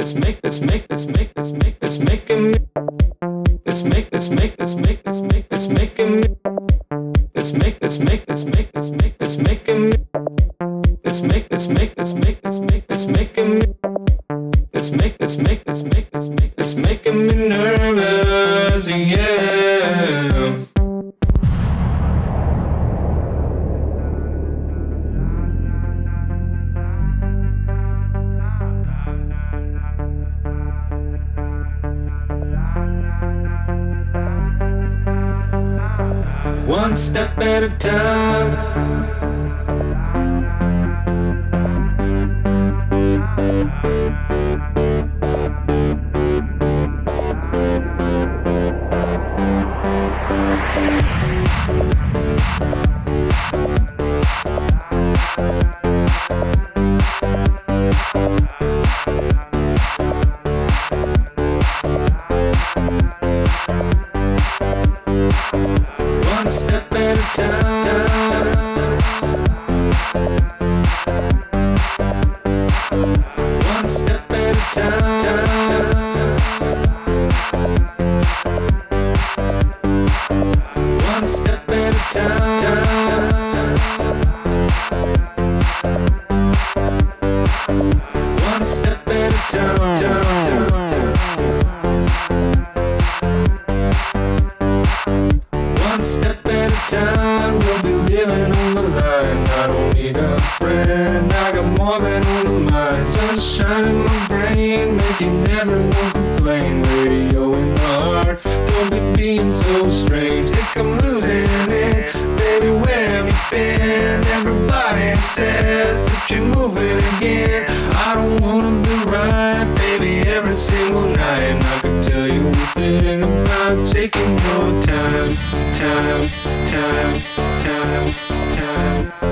Let's make, let's make, let's make, let's make, let's make a Let's make, let's make, let's make, let's make, let's make a Let's make, let's make, let's make, let's make, let's make a Let's make, let's make, let's make, let's make, let's make a Let's make, let's make, let's make, let's make, let's make me nervous, yeah. One step at a time. Step at time. Time, we'll be living on the line. I don't need a friend, I got more than on the mind. Sunshine in my brain, making everyone complain. Radio in my heart, don't be being so strange. Time, time, time,